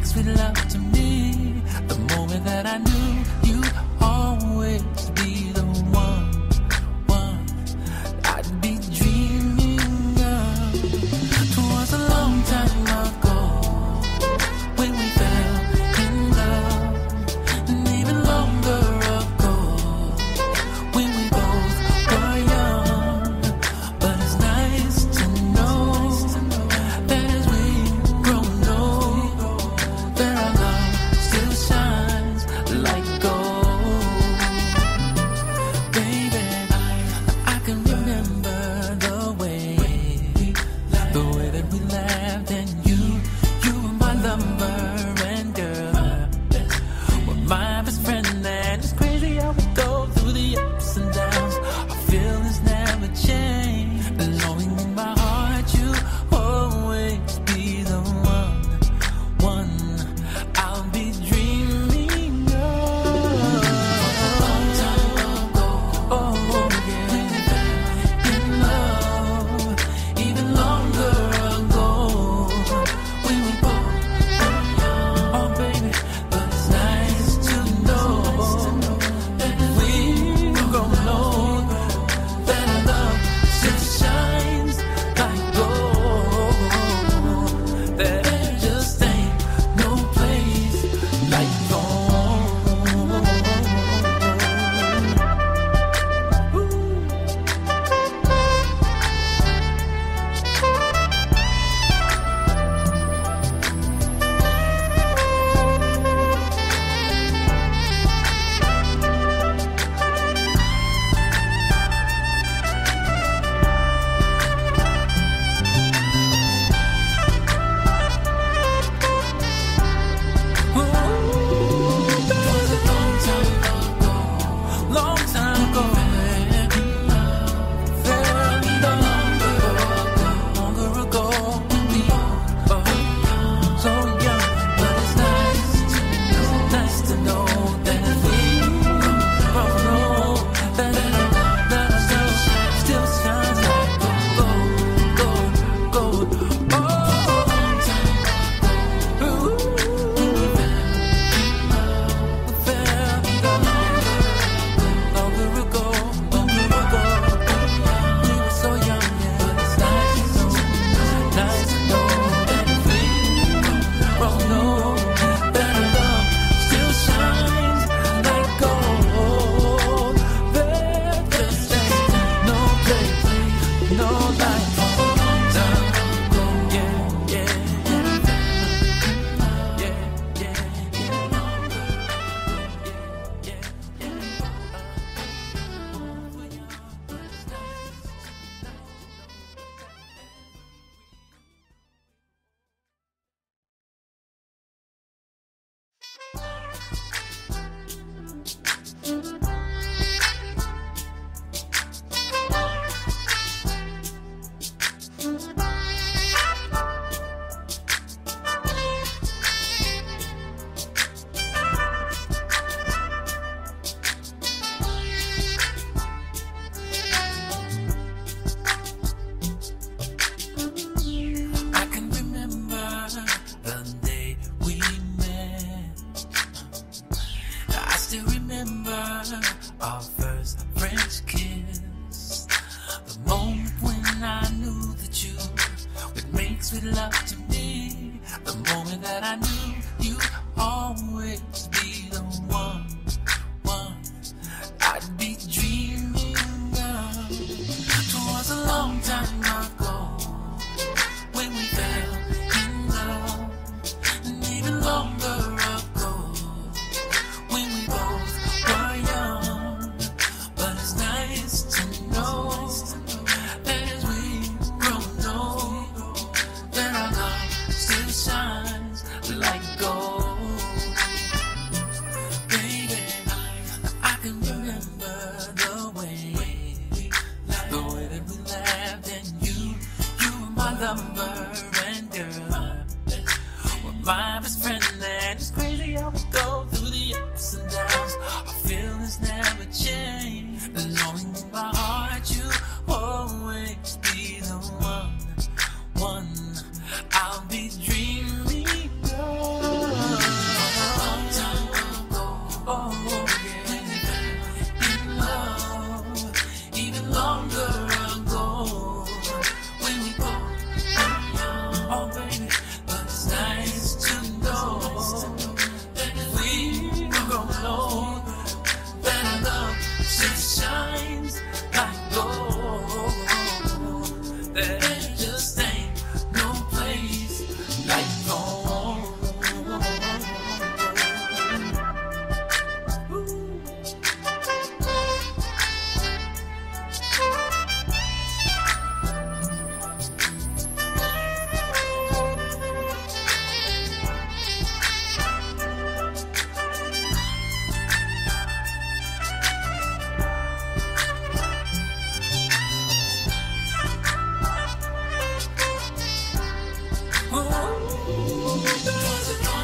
makes sweet love to me. The moment that I knew. the way that we laugh. Love and It wasn't